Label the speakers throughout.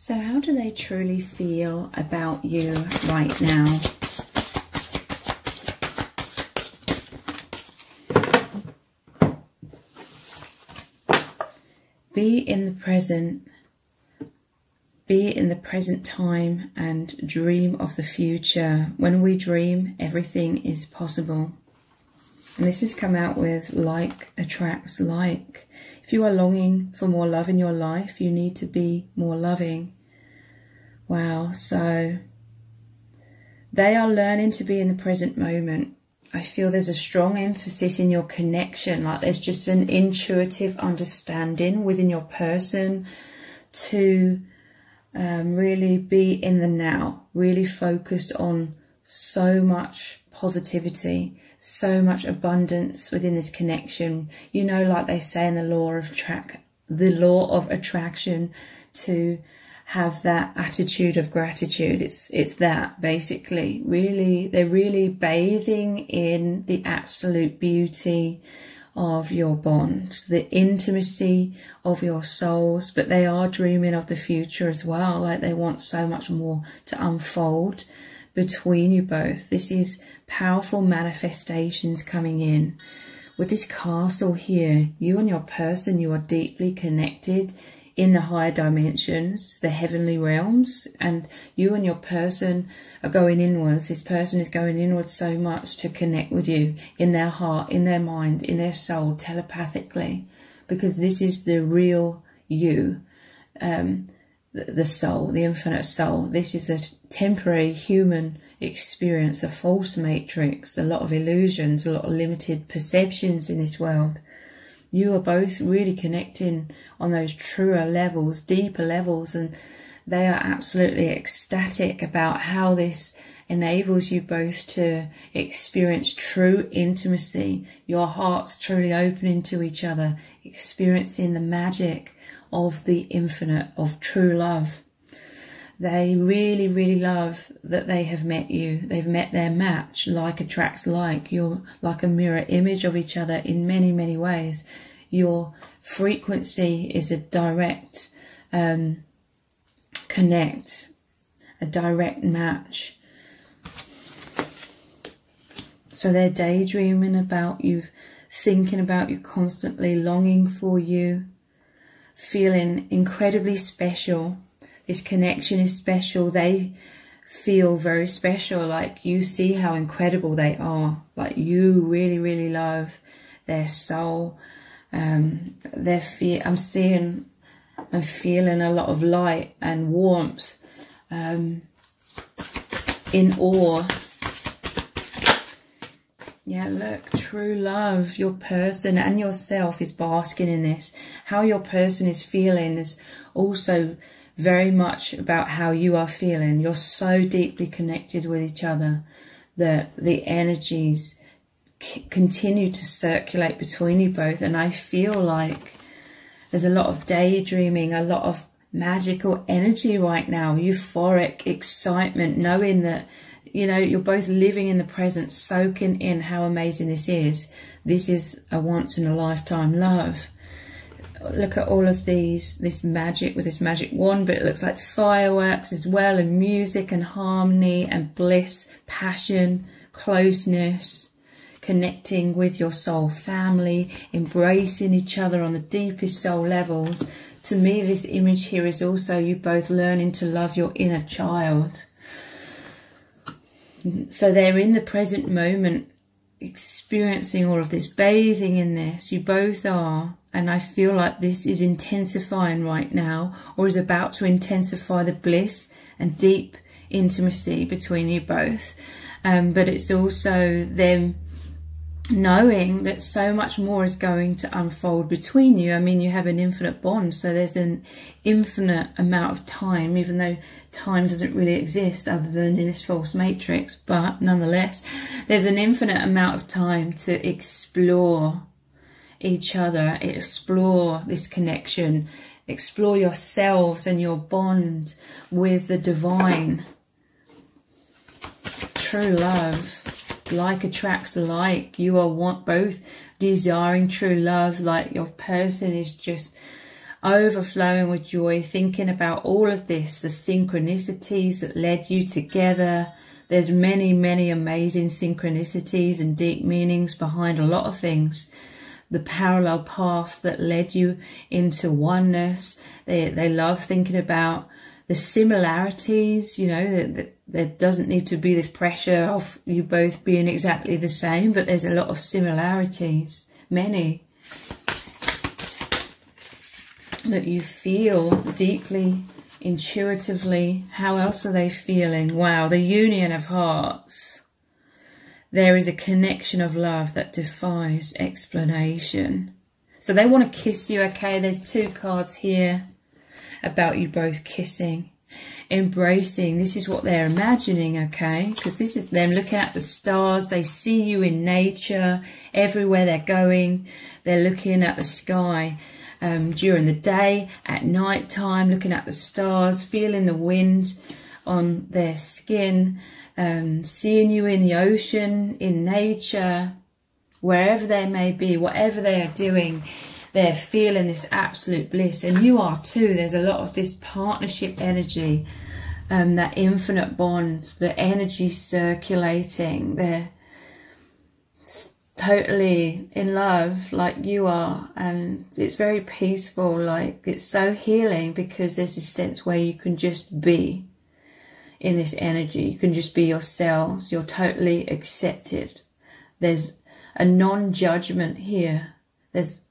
Speaker 1: So how do they truly feel about you right now? Be in the present. Be in the present time and dream of the future. When we dream, everything is possible. And this has come out with like attracts like. If you are longing for more love in your life, you need to be more loving. Wow, so they are learning to be in the present moment. I feel there's a strong emphasis in your connection, like there's just an intuitive understanding within your person to um, really be in the now, really focus on so much positivity so much abundance within this connection. You know, like they say in the law of track, the law of attraction, to have that attitude of gratitude. It's it's that basically. Really, they're really bathing in the absolute beauty of your bond, the intimacy of your souls, but they are dreaming of the future as well. Like they want so much more to unfold between you both. This is powerful manifestations coming in. With this castle here, you and your person, you are deeply connected in the higher dimensions, the heavenly realms, and you and your person are going inwards. This person is going inwards so much to connect with you in their heart, in their mind, in their soul, telepathically, because this is the real you, um, the, soul, the infinite soul. This is a temporary human experience a false matrix, a lot of illusions, a lot of limited perceptions in this world. You are both really connecting on those truer levels, deeper levels, and they are absolutely ecstatic about how this enables you both to experience true intimacy, your hearts truly opening to each other, experiencing the magic of the infinite, of true love. They really, really love that they have met you. They've met their match. Like attracts like. You're like a mirror image of each other in many, many ways. Your frequency is a direct um, connect, a direct match. So they're daydreaming about you, thinking about you constantly, longing for you, feeling incredibly special this connection is special. They feel very special. Like you see how incredible they are. Like you really, really love their soul. Um, their fear. I'm seeing, I'm feeling a lot of light and warmth. Um, in awe. Yeah, look, true love, your person and yourself is basking in this. How your person is feeling is also very much about how you are feeling. You're so deeply connected with each other that the energies continue to circulate between you both. And I feel like there's a lot of daydreaming, a lot of magical energy right now, euphoric excitement, knowing that, you know, you're both living in the present, soaking in how amazing this is. This is a once in a lifetime love look at all of these, this magic with this magic wand, but it looks like fireworks as well, and music and harmony and bliss, passion, closeness, connecting with your soul family, embracing each other on the deepest soul levels. To me, this image here is also you both learning to love your inner child. So they're in the present moment experiencing all of this, bathing in this. You both are. And I feel like this is intensifying right now or is about to intensify the bliss and deep intimacy between you both. Um, but it's also them knowing that so much more is going to unfold between you. I mean, you have an infinite bond, so there's an infinite amount of time, even though time doesn't really exist other than in this false matrix, but nonetheless, there's an infinite amount of time to explore each other, explore this connection, explore yourselves and your bond with the divine. True love like attracts like. You are want both desiring true love, like your person is just overflowing with joy, thinking about all of this, the synchronicities that led you together. There's many, many amazing synchronicities and deep meanings behind a lot of things. The parallel paths that led you into oneness. They, they love thinking about the similarities, you know, that, that there doesn't need to be this pressure of you both being exactly the same, but there's a lot of similarities, many, that you feel deeply, intuitively. How else are they feeling? Wow, the union of hearts. There is a connection of love that defies explanation. So they want to kiss you, okay? There's two cards here about you both kissing, embracing. This is what they're imagining, okay? Because this is them looking at the stars. They see you in nature, everywhere they're going. They're looking at the sky um, during the day, at night time, looking at the stars, feeling the wind on their skin, um, seeing you in the ocean, in nature, wherever they may be, whatever they are doing, they're feeling this absolute bliss and you are too. There's a lot of this partnership energy um, that infinite bond the energy circulating they're totally in love like you are and it's very peaceful like it's so healing because there's this sense where you can just be in this energy. You can just be yourselves. You're totally accepted. There's a non-judgment here. There's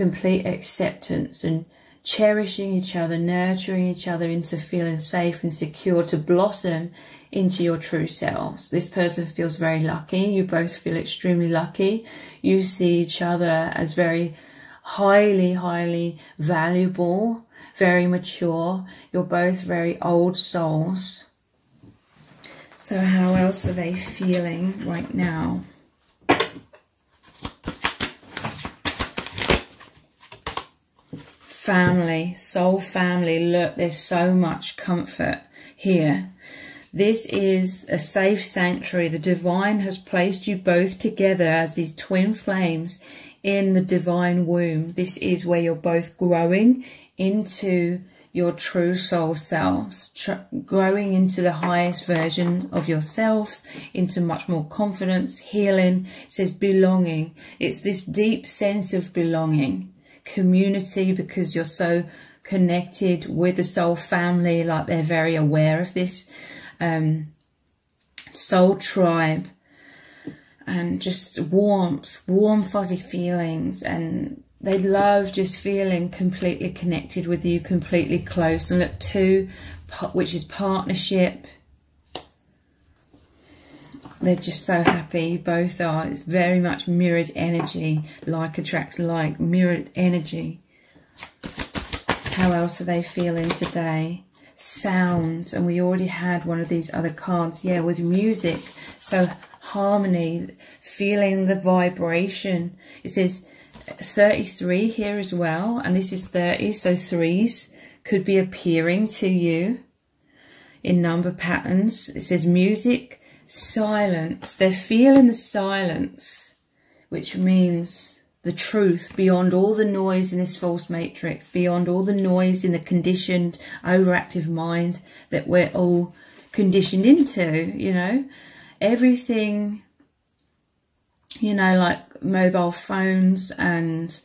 Speaker 1: complete acceptance and cherishing each other, nurturing each other into feeling safe and secure to blossom into your true selves. This person feels very lucky. You both feel extremely lucky. You see each other as very highly, highly valuable, very mature. You're both very old souls. So how else are they feeling right now? Family, soul family, look, there's so much comfort here. This is a safe sanctuary. The divine has placed you both together as these twin flames in the divine womb. This is where you're both growing into your true soul selves, growing into the highest version of yourselves, into much more confidence, healing. It says belonging. It's this deep sense of belonging community because you're so connected with the soul family, like they're very aware of this um, soul tribe and just warmth, warm fuzzy feelings and they love just feeling completely connected with you, completely close. And look, two, which is partnership, they're just so happy. Both are. It's very much mirrored energy. Like attracts like. Mirrored energy. How else are they feeling today? Sound. And we already had one of these other cards. Yeah, with music. So harmony. Feeling the vibration. It says 33 here as well. And this is 30. So threes could be appearing to you in number patterns. It says music silence. They're feeling the silence, which means the truth beyond all the noise in this false matrix, beyond all the noise in the conditioned, overactive mind that we're all conditioned into, you know. Everything, you know, like mobile phones and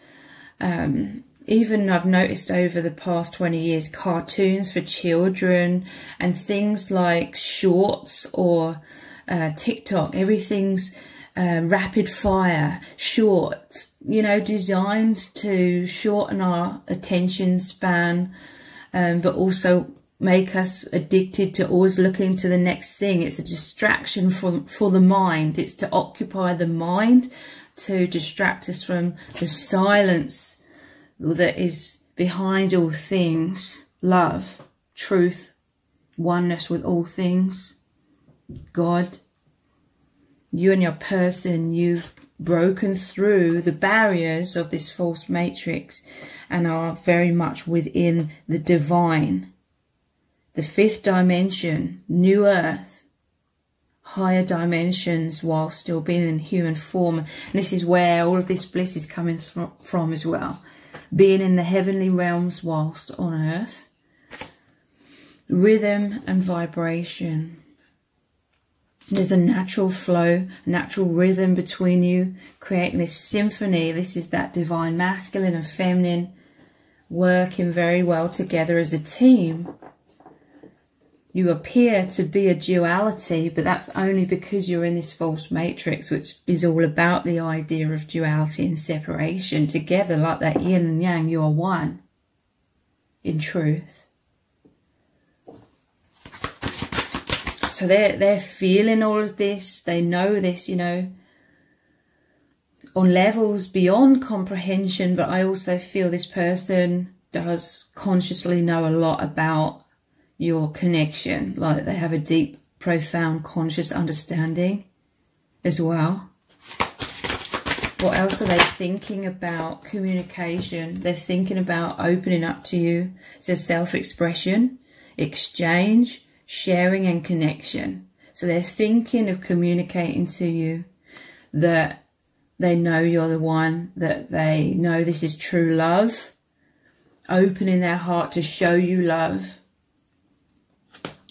Speaker 1: um, even I've noticed over the past 20 years, cartoons for children and things like shorts or uh, TikTok, everything's uh, rapid fire, short, you know, designed to shorten our attention span, um, but also make us addicted to always looking to the next thing. It's a distraction for, for the mind. It's to occupy the mind, to distract us from the silence that is behind all things. Love, truth, oneness with all things. God, you and your person, you've broken through the barriers of this false matrix and are very much within the divine. The fifth dimension, new earth, higher dimensions while still being in human form. And this is where all of this bliss is coming from as well. being in the heavenly realms whilst on earth. Rhythm and vibration. There's a natural flow, natural rhythm between you, creating this symphony. This is that divine masculine and feminine working very well together as a team. You appear to be a duality, but that's only because you're in this false matrix, which is all about the idea of duality and separation. Together, like that yin and yang, you are one in truth. So they're they're feeling all of this. They know this, you know, on levels beyond comprehension. But I also feel this person does consciously know a lot about your connection. Like they have a deep, profound, conscious understanding as well. What else are they thinking about? Communication. They're thinking about opening up to you. It says self-expression, exchange, sharing and connection. So they're thinking of communicating to you that they know you're the one, that they know this is true love, opening their heart to show you love.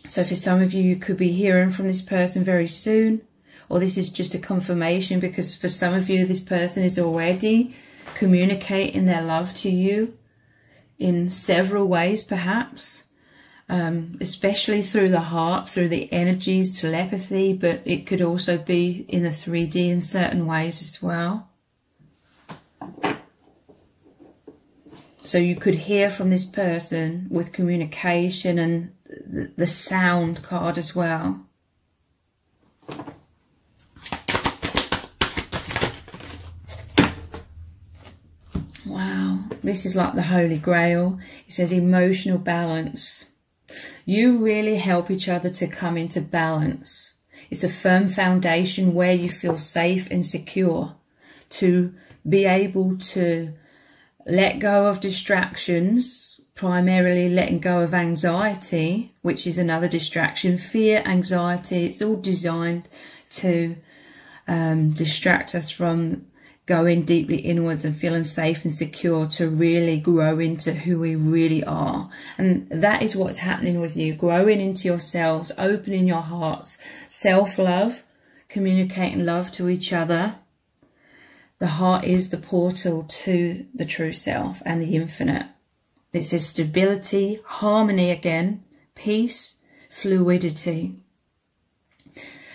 Speaker 1: So for some of you, you could be hearing from this person very soon, or this is just a confirmation because for some of you, this person is already communicating their love to you in several ways, perhaps um, especially through the heart, through the energies, telepathy, but it could also be in the 3D in certain ways as well. So you could hear from this person with communication and the, the sound card as well. Wow, this is like the Holy Grail. It says emotional balance. You really help each other to come into balance. It's a firm foundation where you feel safe and secure to be able to let go of distractions, primarily letting go of anxiety, which is another distraction, fear, anxiety. It's all designed to um, distract us from going deeply inwards and feeling safe and secure to really grow into who we really are. And that is what's happening with you, growing into yourselves, opening your hearts, self-love, communicating love to each other. The heart is the portal to the true self and the infinite. It says stability, harmony again, peace, fluidity.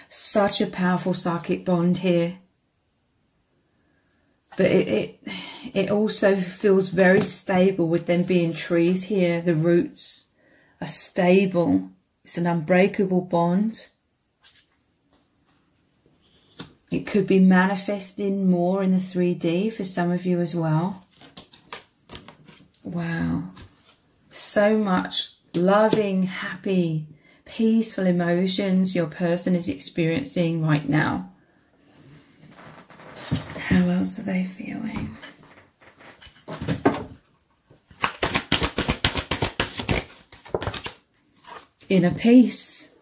Speaker 1: Such a powerful psychic bond here but it, it it also feels very stable with them being trees here. The roots are stable. It's an unbreakable bond. It could be manifesting more in the 3D for some of you as well. Wow. So much loving, happy, peaceful emotions your person is experiencing right now. Else are they feeling? Inner peace.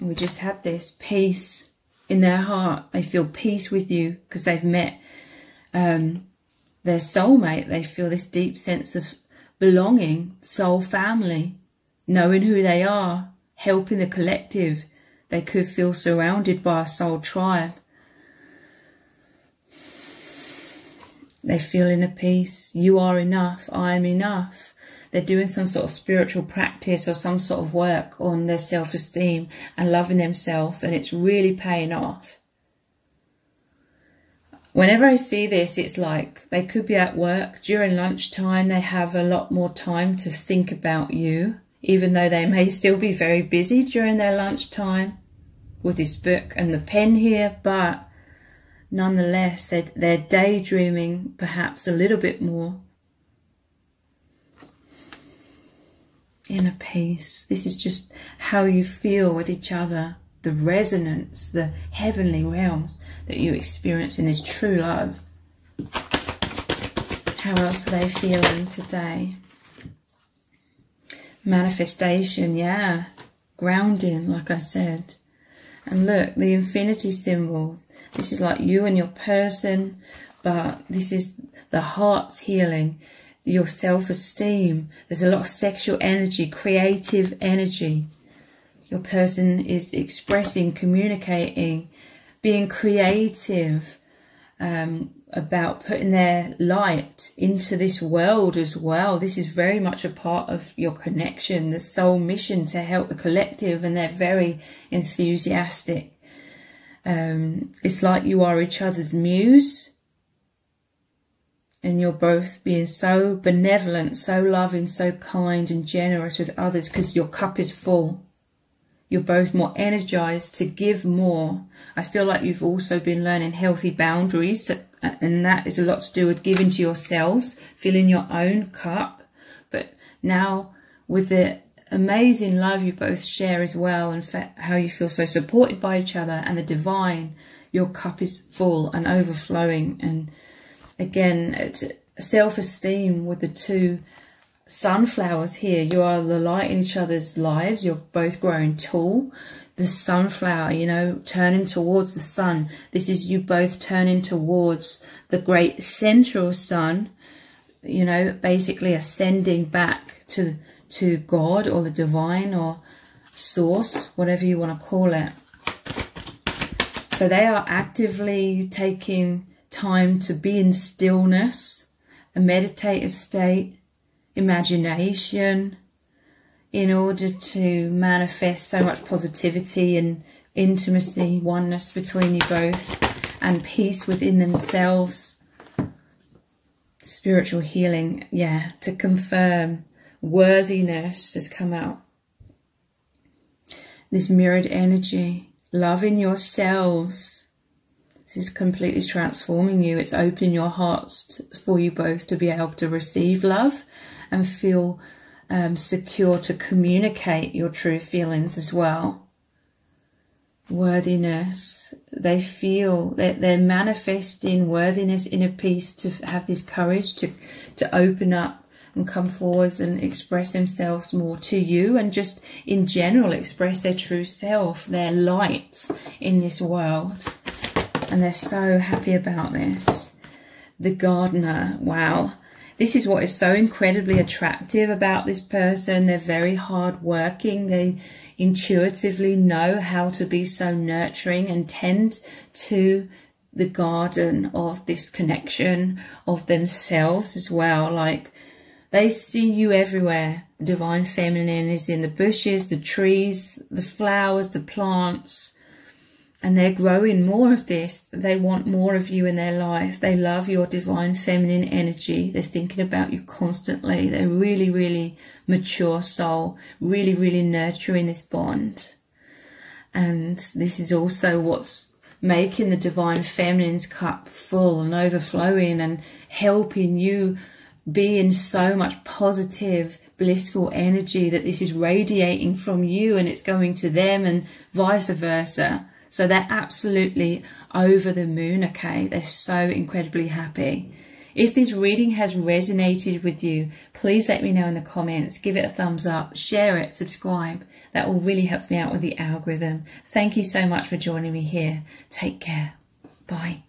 Speaker 1: We just had this peace in their heart. They feel peace with you because they've met um, their soulmate. They feel this deep sense of belonging, soul family, knowing who they are, helping the collective. They could feel surrounded by a soul tribe. They feel a peace. You are enough. I am enough. They're doing some sort of spiritual practice or some sort of work on their self-esteem and loving themselves, and it's really paying off. Whenever I see this, it's like they could be at work during lunchtime. They have a lot more time to think about you, even though they may still be very busy during their lunchtime with this book and the pen here, but nonetheless, they're, they're daydreaming perhaps a little bit more. Inner peace. This is just how you feel with each other. The resonance, the heavenly realms that you experience in this true love. How else are they feeling today? Manifestation, yeah. Grounding, like I said. And look, the infinity symbol, this is like you and your person, but this is the heart's healing. your self-esteem. There's a lot of sexual energy, creative energy. Your person is expressing, communicating, being creative um, about putting their light into this world as well. This is very much a part of your connection, the soul mission to help the collective, and they're very enthusiastic. Um, it's like you are each other's muse and you're both being so benevolent, so loving, so kind and generous with others because your cup is full. You're both more energized to give more. I feel like you've also been learning healthy boundaries, and that is a lot to do with giving to yourselves, filling your own cup. But now, with the amazing love you both share as well, and how you feel so supported by each other and the divine, your cup is full and overflowing. And again, it's self-esteem with the two sunflowers here. You are the light in each other's lives. You're both growing tall. The sunflower, you know, turning towards the sun. This is you both turning towards the great central sun, you know, basically ascending back to, to God or the divine or source, whatever you want to call it. So they are actively taking time to be in stillness, a meditative state, imagination, in order to manifest so much positivity and intimacy, oneness between you both, and peace within themselves. Spiritual healing, yeah, to confirm worthiness has come out. This mirrored energy, loving yourselves, this is completely transforming you. It's opening your hearts to, for you both to be able to receive love and feel um, secure to communicate your true feelings as well. Worthiness. They feel that they're manifesting worthiness, inner peace, to have this courage to, to open up and come forwards and express themselves more to you and just in general express their true self, their light in this world and they're so happy about this. The gardener, wow. This is what is so incredibly attractive about this person. They're very hardworking. They intuitively know how to be so nurturing and tend to the garden of this connection of themselves as well. Like they see you everywhere. Divine Feminine is in the bushes, the trees, the flowers, the plants, and they're growing more of this. They want more of you in their life. They love your divine feminine energy. They're thinking about you constantly. They're really, really mature soul, really, really nurturing this bond. And this is also what's making the divine feminine's cup full and overflowing and helping you be in so much positive, blissful energy that this is radiating from you and it's going to them and vice versa so they're absolutely over the moon, okay? They're so incredibly happy. If this reading has resonated with you, please let me know in the comments. Give it a thumbs up, share it, subscribe. That will really help me out with the algorithm. Thank you so much for joining me here. Take care. Bye.